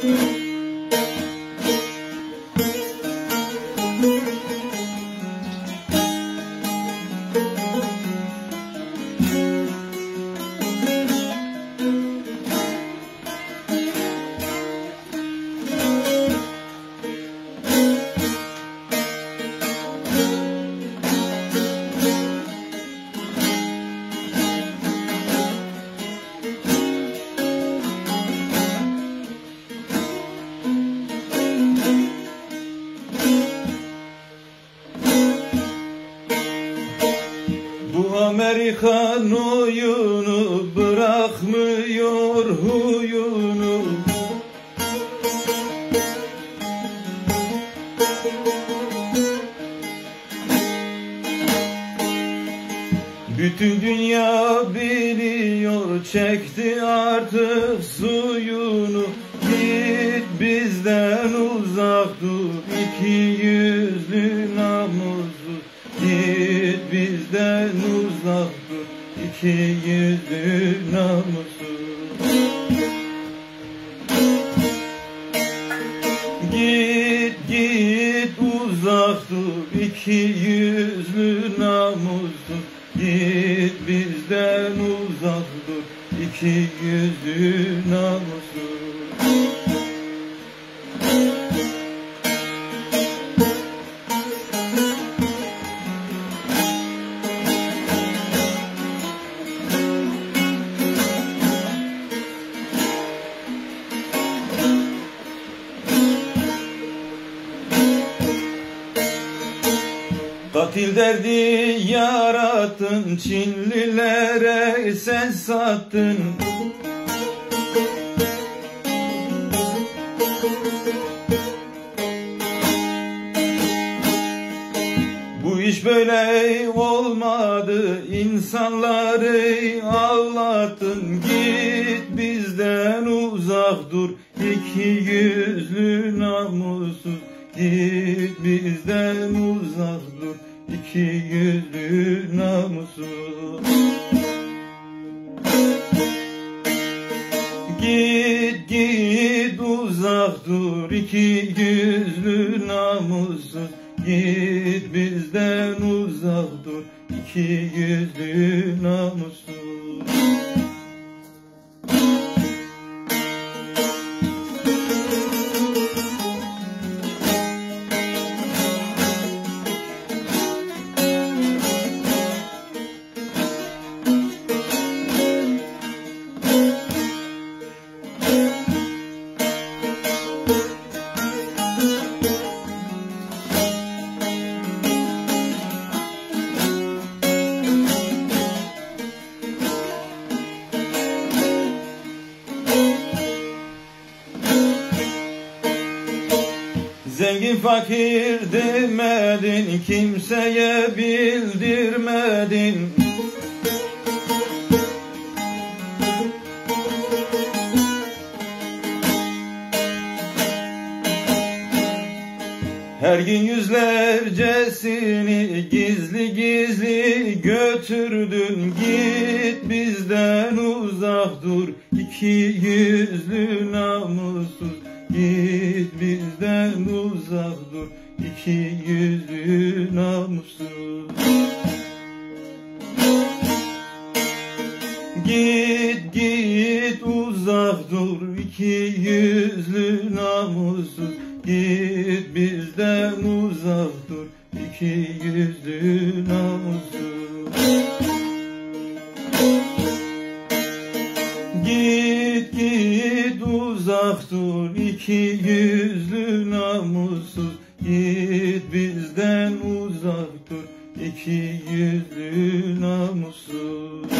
Mm-hmm. Amerikan oyunu bırakmıyor huyunu. Bütün dünya biliyor çekti artık suyunu. Git bizden uzak dur iki yüzlü namussuz Git iki yüzlü namussuz. Git git uzak dur iki yüzlü namussuz. Git bizden uzak dur iki yüzlü namussuz Katil derdi yarattın Çinlilere sen sattın. Bu iş böyle olmadı insanları ağlattın Git bizden uzak dur iki yüzlü namussuz Git bizden uzak iki yüzlü namussuz Git git uzak dur. İki yüzlü namussuz Git bizden uzak dur. İki yüzlü namussuz Zengin fakir demedin kimseye bildirmedin. Her gün yüzlercesini gizli gizli götürdün. Git bizden uzak dur iki yüzlü namussuz. Git bizden uzak dur iki yüzlü namussuz Git git uzak dur iki yüzlü namussuz Git bizden uzak dur iki yüzlü namussuz Git git uzak dur iki yüzlü iki yüzlü namussuz